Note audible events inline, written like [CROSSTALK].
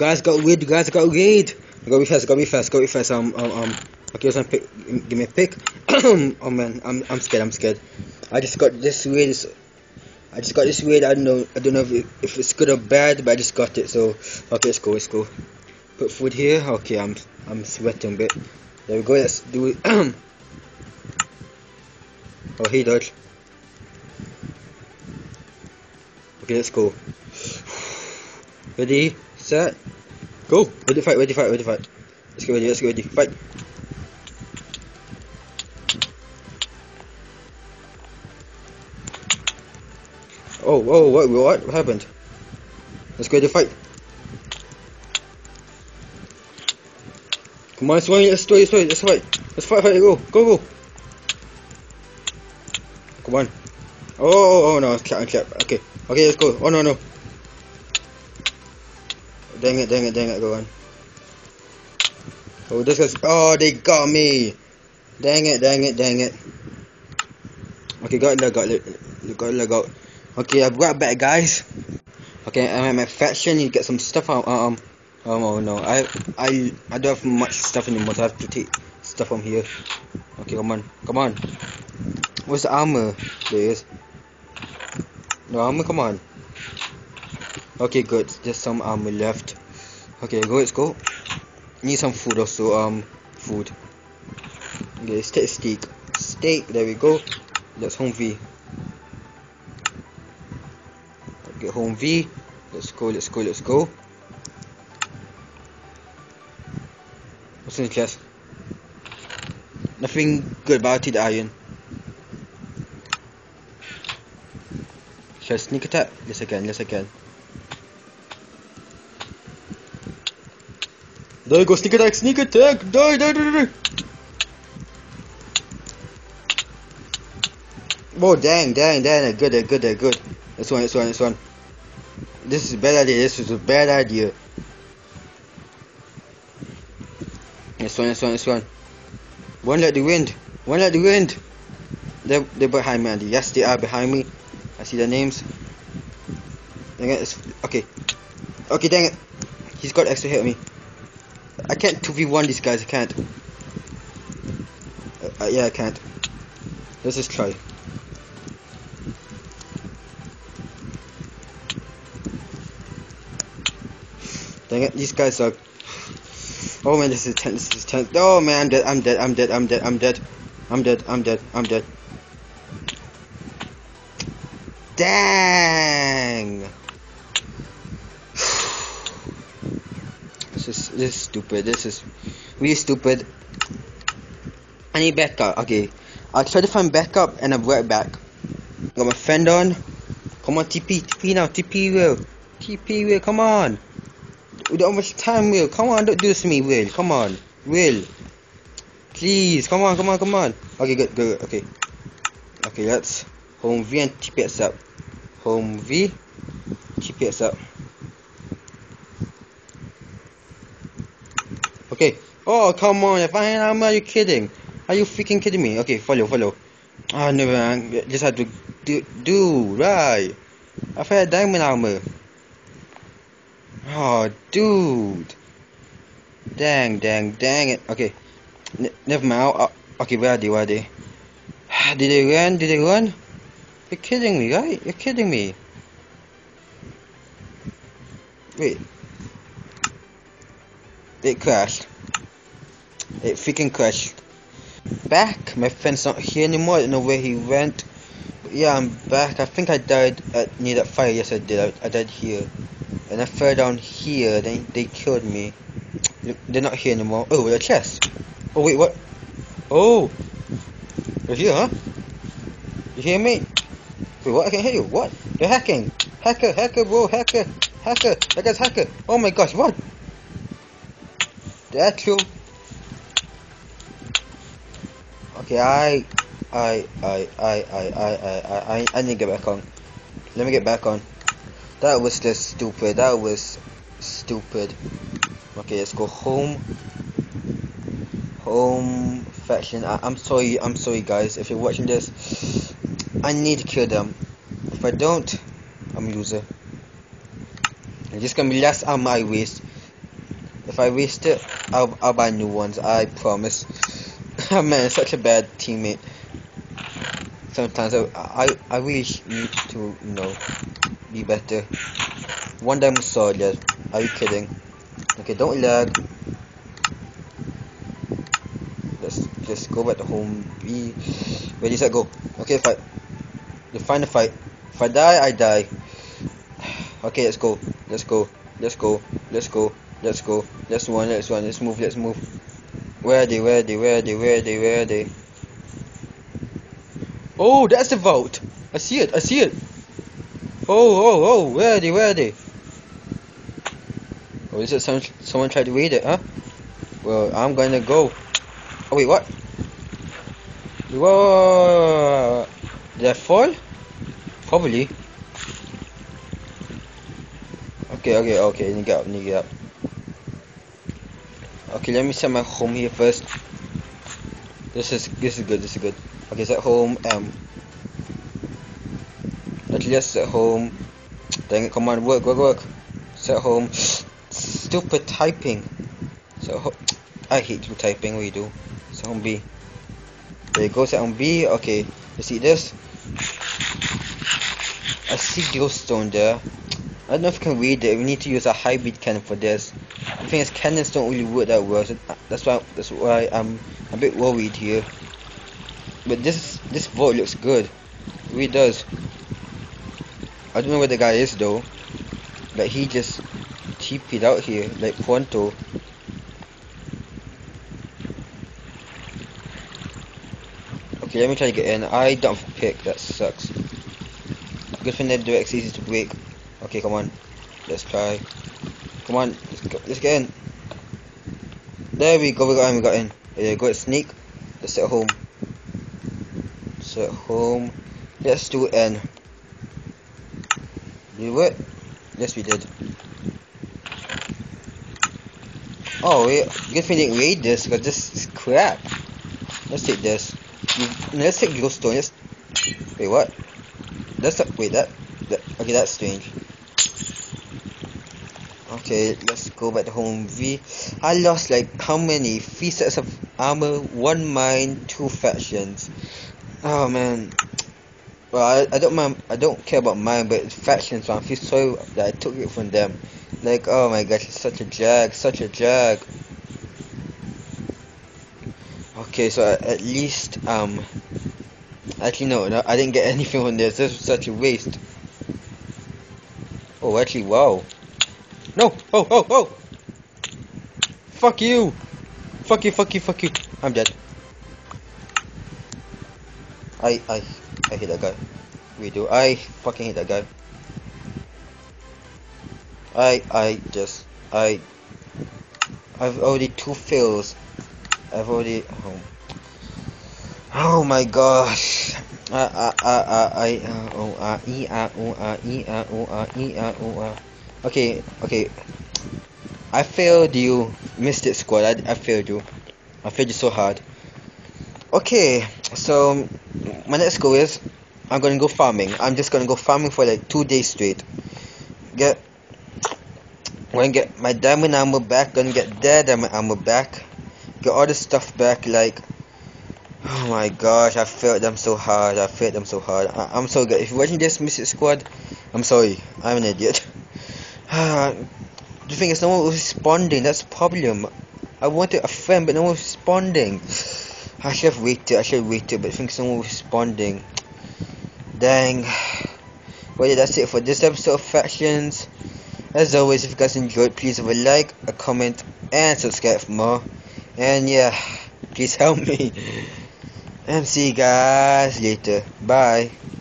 guys got. You guys got weed. Go be fast. Go be fast. Go be fast. Um, um, um. Okay, let's pick. Give me a pick. [CLEARS THROAT] oh man, I'm I'm scared. I'm scared. I just got this weed. I just got this weed. I don't know. I don't know if, it, if it's good or bad, but I just got it. So okay, let's go. Let's go. Put food here. Okay, I'm I'm sweating a bit. There we go. Let's do it. [CLEARS THROAT] oh, hey, Dodge. Okay, let's go. [SIGHS] Ready, set, go. Ready, fight. Ready, fight. Ready, fight. Let's get ready. Let's get ready. Fight. Oh, oh, what, what, what happened? Let's go to fight. Come on, let's fight, let's fight, let's fight, let's fight. Let's fight, go, go, go. Come on. Oh, oh, oh no, clap, clap. Okay, okay, let's go. Oh no, no. Dang it, dang it, dang it, go on. Oh, this is. oh, they got me. Dang it, dang it, dang it. Okay, got it, got it, got it, got. Okay, I've got back, guys. Okay, I'm at my faction. You get some stuff. Um, um, um, oh no, I, I, I don't have much stuff anymore. So I have to take stuff from here. Okay, come on, come on. Where's the armor? There is. No armor. Come on. Okay, good. There's some armor left. Okay, go. Let's go. Need some food also. Um, food. Okay, take steak. Steak. There we go. That's home V. get home V. Let's go, let's go, let's go. What's in the chest? Nothing good about it, iron. Should I sneak attack? Yes, I can, yes, can. You go, sneak attack, sneak attack! Die, die, die, die! Oh, dang, dang, dang, good, good, good. This one, this one, this one. This is a bad idea. This is a bad idea. This one, this one, this one. One let the wind. One let the wind. They're, they're behind me, Andy. Yes, they are behind me. I see their names. Dang it. okay. Okay, dang it. He's got extra hit on me. I can't 2v1 these guys, I can't. Uh, yeah, I can't. Let's just try. Dang it, these guys are... Oh man, this is tense, this is tense. Oh man, I'm dead, I'm dead, I'm dead, I'm dead, I'm dead. I'm dead, I'm dead, I'm dead. Dang! This is this is stupid. This is really stupid. I need backup. Okay, I'll try to find backup and I'll right back. Got my friend on. Come on, TP, TP now, TP will, TP will. Come on. We don't have much time, Will. Come on, don't do this to me, Will. Come on. Will. Please, come on, come on, come on. Okay, good, good, okay. Okay, let's home V and up. Home V, TPS up. Okay. Oh, come on. If I am, are you kidding? Are you freaking kidding me? Okay, follow, follow. Oh, no, man. Just have to do, do right. I've had diamond armor. Oh, dude. Dang, dang, dang it. Okay. N never mind. Okay, where are they? Where are they? [SIGHS] Did they run? Did they run? You're kidding me, right? You're kidding me. Wait. It crashed. It freaking crashed. Back. My friend's not here anymore. I don't know where he went. But yeah, I'm back. I think I died at near that fire. Yes, I did. I, I died here. And I fell down here, they, they killed me. They're not here anymore. Oh, a chest. Oh, wait, what? Oh! You're here, huh? You hear me? Wait, what? I can hear you. What? You're hacking. Hacker, hacker, bro, hacker, hacker. That guy's hacker. Oh my gosh, what? That's true. Okay, I, I, I, I, I, I, I, I, I need to get back on. Let me get back on. That was just stupid. That was stupid. Okay, let's go home. Home faction. I am sorry. I'm sorry, guys. If you're watching this, I need to kill them. If I don't, I'm a loser. It's just gonna be less on my waste. I waste it, I'll, I'll buy new ones, I promise. [LAUGHS] oh man, such a bad teammate. Sometimes I, I, I wish you to, you know, be better. One diamond sword, yes. Are you kidding? Okay, don't lag. Let's just go back to home. Be ready, set, go. Okay, fight. You find fight. If I die, I die. [SIGHS] Okay, let's go. Let's go. Let's go. Let's go. Let's go. Let's run. Let's run. Let's move. Let's move. Where are they? Where are they? Where are they? Where are they? Where are they? Oh, that's the vault. I see it. I see it. Oh, oh, oh. Where are they? Where are they? Oh, is it someone, someone tried to read it, huh? Well, I'm gonna go. Oh, wait, what? Whoa! Did I fall? Probably. Okay, okay, okay, need to get up, need to get up. Okay, let me set my home here first. This is this is good, this is good. Okay, set home um Let's just set home. It, come on, work, work, work. Set home. Stupid typing. So I hate typing, what you do? Set home B. There you go, set on B. Okay, you see this? I see glowstone there. I don't know if you can read it. We need to use a hybrid cannon for this. The thing is, cannons don't really work that well. So that's why that's why I'm a bit worried here. But this this vault looks good. It really does. I don't know where the guy is though. But he just TP'd out here like Pronto. Okay, let me try to get in. I don't pick. That sucks. Good thing that direct's easy to break. Okay, come on. Let's try. Come on, let's, go, let's get in. There we go, we got in, we got in. You go, let's sneak. Let's set home. Set home. Let's do N. Do it? Yes, we did. Oh, wait. Good thing didn't raid this, because this is crap. Let's take this. Let's take glowstone. Let's. Wait, what? That's wait that, that. Okay, that's strange. Okay, let's go back to home V. I lost like how many? Three sets of armor, one mine, two factions. Oh man. Well, I, I don't mind. I don't care about mine, but factions. So I feel sorry that I took it from them. Like, oh my gosh, it's such a jag, such a jag. Okay, so at least um. Actually, no, no, I didn't get [LAUGHS] anything from this. This was such a waste. Oh, actually, wow. No! Oh, oh, oh! Fuck you! Fuck you, fuck you, fuck you. I'm dead. I, I, I hate that guy. We do. I fucking hate that guy. I, I just, I, I've already two fails. I've already, oh, oh my gosh. I, I, I, I, uh, oh, uh, e, uh, oh, uh, e, uh, oh, uh, e, uh, oh, uh. Okay, okay. I failed you. Missed it, squad. I, I failed you. I failed you so hard. Okay, so my next goal is I'm gonna go farming. I'm just gonna go farming for like two days straight. Get gonna get my diamond armor back, gonna get their diamond armor back, get all the stuff back like Oh my gosh, I failed them so hard, I failed them so hard. I am so good. If you're watching this Mystic Squad, I'm sorry, I'm an idiot. [LAUGHS] Ah, the thing is, no one was responding. That's the problem. I wanted a friend, but no one was responding. I should have waited. I should have waited, but I think someone was responding. Dang. Well, yeah, that's it for this episode of Factions. As always, if you guys enjoyed, please leave a like, a comment, and subscribe for more. And yeah, please help me. [LAUGHS] And see you guys later. Bye.